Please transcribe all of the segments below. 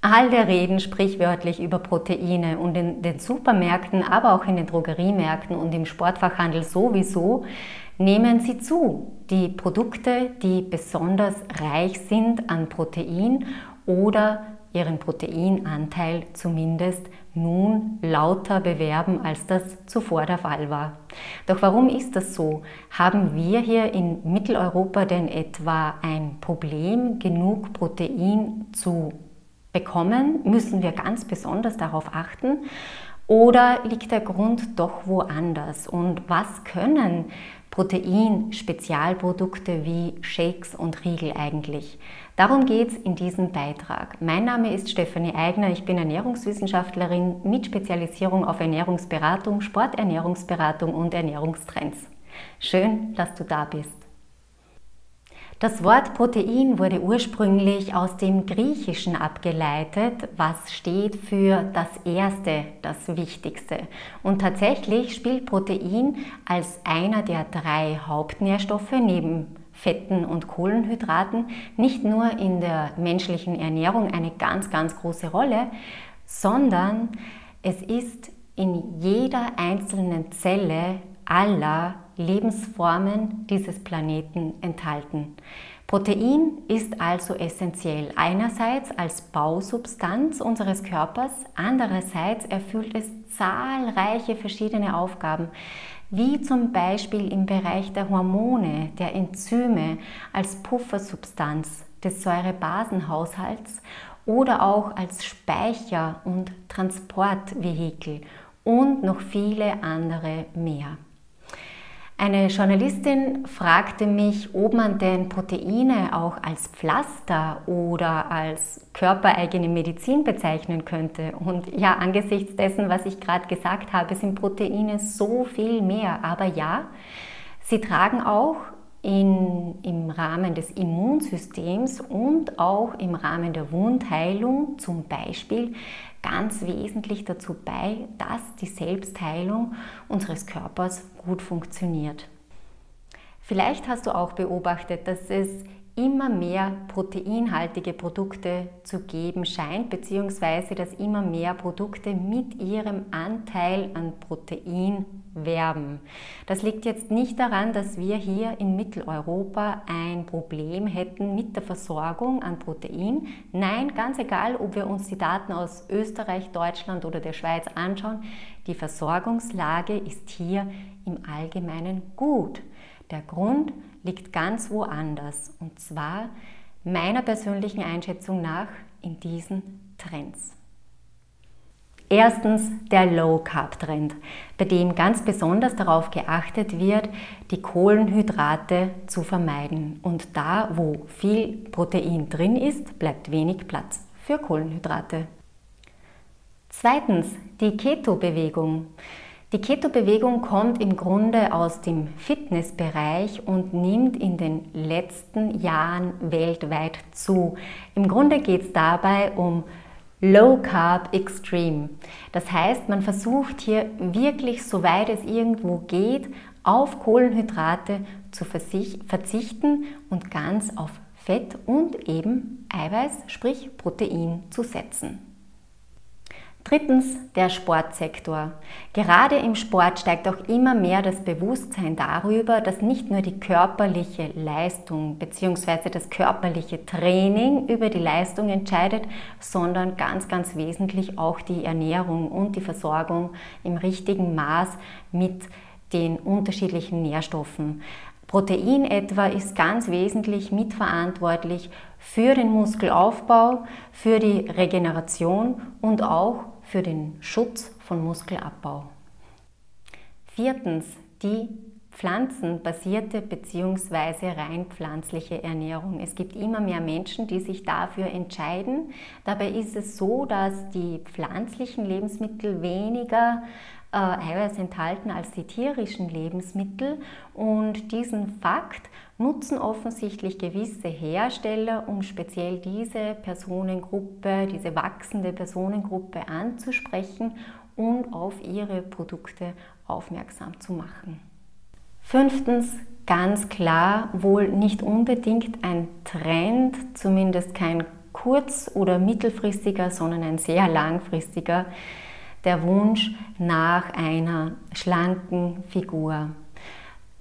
Alle reden sprichwörtlich über Proteine und in den Supermärkten, aber auch in den Drogeriemärkten und im Sportfachhandel sowieso nehmen sie zu. Die Produkte, die besonders reich sind an Protein oder ihren Proteinanteil zumindest nun lauter bewerben, als das zuvor der Fall war. Doch warum ist das so? Haben wir hier in Mitteleuropa denn etwa ein Problem, genug Protein zu bekommen? Müssen wir ganz besonders darauf achten? Oder liegt der Grund doch woanders? Und was können Protein-Spezialprodukte wie Shakes und Riegel eigentlich? Darum geht es in diesem Beitrag. Mein Name ist Stefanie Eigner, ich bin Ernährungswissenschaftlerin mit Spezialisierung auf Ernährungsberatung, Sporternährungsberatung und Ernährungstrends. Schön, dass du da bist. Das Wort Protein wurde ursprünglich aus dem Griechischen abgeleitet, was steht für das Erste, das Wichtigste. Und tatsächlich spielt Protein als einer der drei Hauptnährstoffe neben Fetten und Kohlenhydraten nicht nur in der menschlichen Ernährung eine ganz, ganz große Rolle, sondern es ist in jeder einzelnen Zelle aller Lebensformen dieses Planeten enthalten. Protein ist also essentiell. Einerseits als Bausubstanz unseres Körpers, andererseits erfüllt es zahlreiche verschiedene Aufgaben, wie zum Beispiel im Bereich der Hormone, der Enzyme als Puffersubstanz des Säurebasenhaushalts oder auch als Speicher und Transportvehikel und noch viele andere mehr. Eine Journalistin fragte mich, ob man denn Proteine auch als Pflaster oder als körpereigene Medizin bezeichnen könnte. Und ja, angesichts dessen, was ich gerade gesagt habe, sind Proteine so viel mehr. Aber ja, sie tragen auch in, im Rahmen des Immunsystems und auch im Rahmen der Wundheilung zum Beispiel ganz wesentlich dazu bei, dass die Selbstheilung unseres Körpers gut funktioniert. Vielleicht hast du auch beobachtet, dass es immer mehr proteinhaltige Produkte zu geben scheint, beziehungsweise dass immer mehr Produkte mit ihrem Anteil an Protein werben. Das liegt jetzt nicht daran, dass wir hier in Mitteleuropa ein Problem hätten mit der Versorgung an Protein. Nein, ganz egal, ob wir uns die Daten aus Österreich, Deutschland oder der Schweiz anschauen, die Versorgungslage ist hier im Allgemeinen gut. Der Grund liegt ganz woanders und zwar meiner persönlichen Einschätzung nach in diesen Trends. Erstens der Low Carb Trend, bei dem ganz besonders darauf geachtet wird, die Kohlenhydrate zu vermeiden. Und da, wo viel Protein drin ist, bleibt wenig Platz für Kohlenhydrate. Zweitens die Keto-Bewegung. Die Keto-Bewegung kommt im Grunde aus dem Fitnessbereich und nimmt in den letzten Jahren weltweit zu. Im Grunde geht es dabei um Low Carb Extreme. Das heißt, man versucht hier wirklich, soweit es irgendwo geht, auf Kohlenhydrate zu verzichten und ganz auf Fett und eben Eiweiß, sprich Protein zu setzen. Drittens der Sportsektor. Gerade im Sport steigt auch immer mehr das Bewusstsein darüber, dass nicht nur die körperliche Leistung bzw. das körperliche Training über die Leistung entscheidet, sondern ganz, ganz wesentlich auch die Ernährung und die Versorgung im richtigen Maß mit den unterschiedlichen Nährstoffen. Protein etwa ist ganz wesentlich mitverantwortlich für den Muskelaufbau, für die Regeneration und auch für den Schutz von Muskelabbau. Viertens, die pflanzenbasierte bzw. rein pflanzliche Ernährung. Es gibt immer mehr Menschen, die sich dafür entscheiden. Dabei ist es so, dass die pflanzlichen Lebensmittel weniger äh, Eiweiß enthalten als die tierischen Lebensmittel und diesen Fakt nutzen offensichtlich gewisse Hersteller, um speziell diese Personengruppe, diese wachsende Personengruppe anzusprechen und auf ihre Produkte aufmerksam zu machen. Fünftens, ganz klar, wohl nicht unbedingt ein Trend, zumindest kein kurz- oder mittelfristiger, sondern ein sehr langfristiger, der Wunsch nach einer schlanken Figur.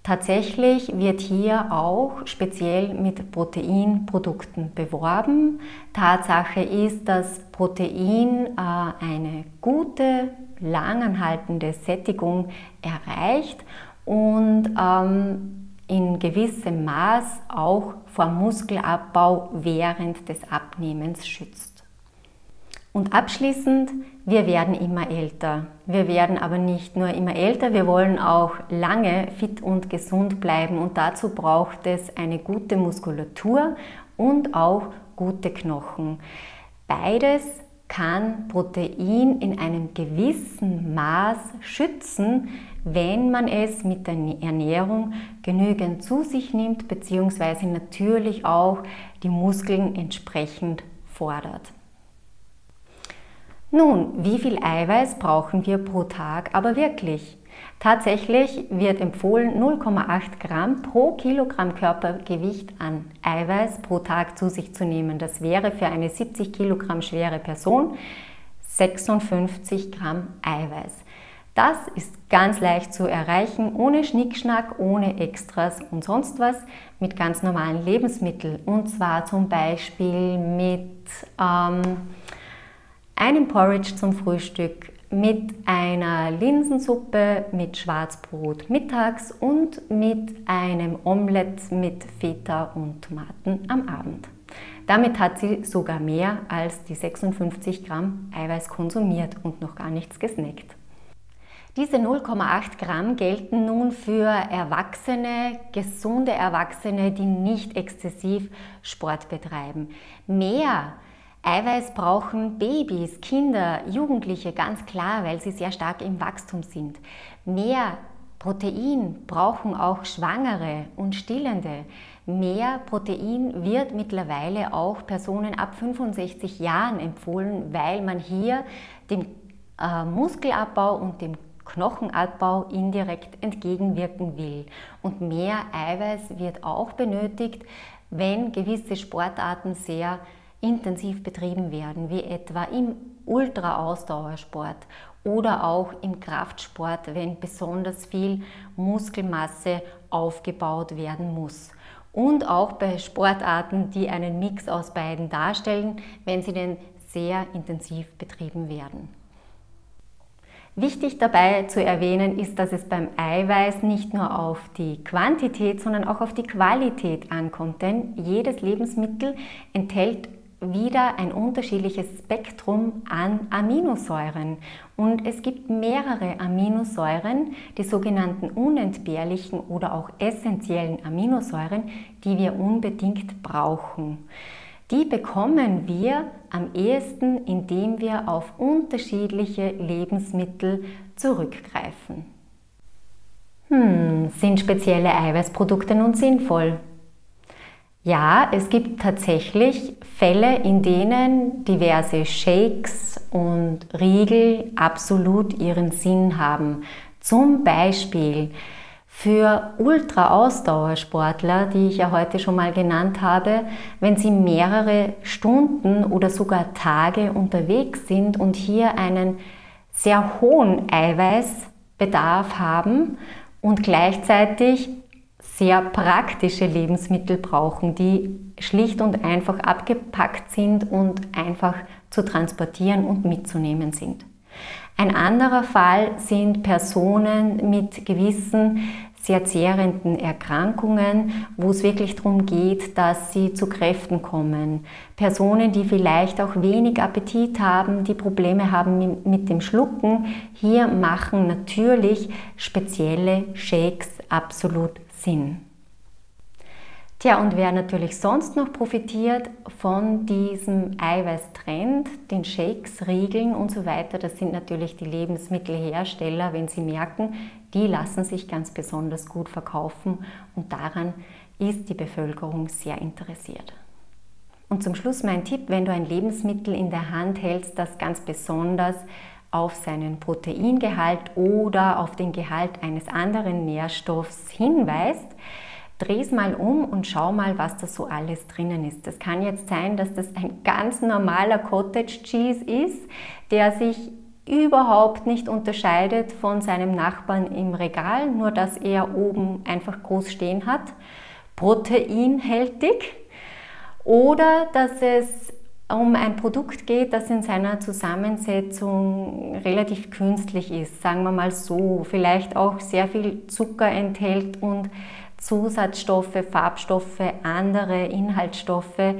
Tatsächlich wird hier auch speziell mit Proteinprodukten beworben. Tatsache ist, dass Protein äh, eine gute, langanhaltende Sättigung erreicht und ähm, in gewissem Maß auch vor Muskelabbau während des Abnehmens schützt. Und abschließend, wir werden immer älter. Wir werden aber nicht nur immer älter, wir wollen auch lange fit und gesund bleiben und dazu braucht es eine gute Muskulatur und auch gute Knochen. Beides kann Protein in einem gewissen Maß schützen, wenn man es mit der Ernährung genügend zu sich nimmt, beziehungsweise natürlich auch die Muskeln entsprechend fordert. Nun, wie viel Eiweiß brauchen wir pro Tag aber wirklich? Tatsächlich wird empfohlen, 0,8 Gramm pro Kilogramm Körpergewicht an Eiweiß pro Tag zu sich zu nehmen. Das wäre für eine 70 Kilogramm schwere Person 56 Gramm Eiweiß. Das ist ganz leicht zu erreichen, ohne Schnickschnack, ohne Extras und sonst was, mit ganz normalen Lebensmitteln. Und zwar zum Beispiel mit ähm, einem Porridge zum Frühstück, mit einer Linsensuppe mit Schwarzbrot mittags und mit einem Omelett mit Feta und Tomaten am Abend. Damit hat sie sogar mehr als die 56 Gramm Eiweiß konsumiert und noch gar nichts gesnackt. Diese 0,8 Gramm gelten nun für Erwachsene, gesunde Erwachsene, die nicht exzessiv Sport betreiben. Mehr Eiweiß brauchen Babys, Kinder, Jugendliche ganz klar, weil sie sehr stark im Wachstum sind. Mehr Protein brauchen auch Schwangere und Stillende. Mehr Protein wird mittlerweile auch Personen ab 65 Jahren empfohlen, weil man hier dem äh, Muskelabbau und dem Knochenabbau indirekt entgegenwirken will. Und mehr Eiweiß wird auch benötigt, wenn gewisse Sportarten sehr intensiv betrieben werden, wie etwa im Ultra-Ausdauersport oder auch im Kraftsport, wenn besonders viel Muskelmasse aufgebaut werden muss. Und auch bei Sportarten, die einen Mix aus beiden darstellen, wenn sie denn sehr intensiv betrieben werden. Wichtig dabei zu erwähnen ist, dass es beim Eiweiß nicht nur auf die Quantität, sondern auch auf die Qualität ankommt, denn jedes Lebensmittel enthält wieder ein unterschiedliches Spektrum an Aminosäuren. Und es gibt mehrere Aminosäuren, die sogenannten unentbehrlichen oder auch essentiellen Aminosäuren, die wir unbedingt brauchen. Die bekommen wir am ehesten, indem wir auf unterschiedliche Lebensmittel zurückgreifen. Hm, sind spezielle Eiweißprodukte nun sinnvoll? Ja, es gibt tatsächlich Fälle, in denen diverse Shakes und Riegel absolut ihren Sinn haben. Zum Beispiel für Ultra-Ausdauersportler, die ich ja heute schon mal genannt habe, wenn sie mehrere Stunden oder sogar Tage unterwegs sind und hier einen sehr hohen Eiweißbedarf haben und gleichzeitig sehr praktische Lebensmittel brauchen, die schlicht und einfach abgepackt sind und einfach zu transportieren und mitzunehmen sind. Ein anderer Fall sind Personen mit gewissen sehr zehrenden Erkrankungen, wo es wirklich darum geht, dass sie zu Kräften kommen. Personen, die vielleicht auch wenig Appetit haben, die Probleme haben mit dem Schlucken, hier machen natürlich spezielle Shakes absolut Sinn. Tja, und wer natürlich sonst noch profitiert von diesem Eiweißtrend, den Shakes, Riegeln und so weiter, das sind natürlich die Lebensmittelhersteller, wenn sie merken, die lassen sich ganz besonders gut verkaufen und daran ist die Bevölkerung sehr interessiert. Und zum Schluss mein Tipp, wenn du ein Lebensmittel in der Hand hältst, das ganz besonders auf seinen Proteingehalt oder auf den Gehalt eines anderen Nährstoffs hinweist, Dreh es mal um und schau mal, was da so alles drinnen ist. Das kann jetzt sein, dass das ein ganz normaler Cottage Cheese ist, der sich überhaupt nicht unterscheidet von seinem Nachbarn im Regal, nur dass er oben einfach groß stehen hat, proteinhältig. Oder dass es um ein Produkt geht, das in seiner Zusammensetzung relativ künstlich ist, sagen wir mal so, vielleicht auch sehr viel Zucker enthält und Zusatzstoffe, Farbstoffe, andere Inhaltsstoffe,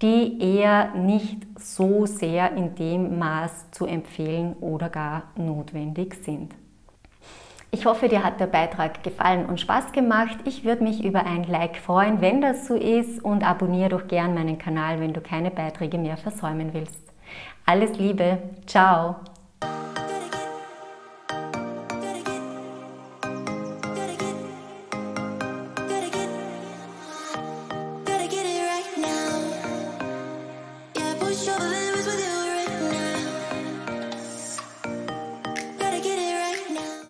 die eher nicht so sehr in dem Maß zu empfehlen oder gar notwendig sind. Ich hoffe, dir hat der Beitrag gefallen und Spaß gemacht. Ich würde mich über ein Like freuen, wenn das so ist und abonniere doch gern meinen Kanal, wenn du keine Beiträge mehr versäumen willst. Alles Liebe, ciao!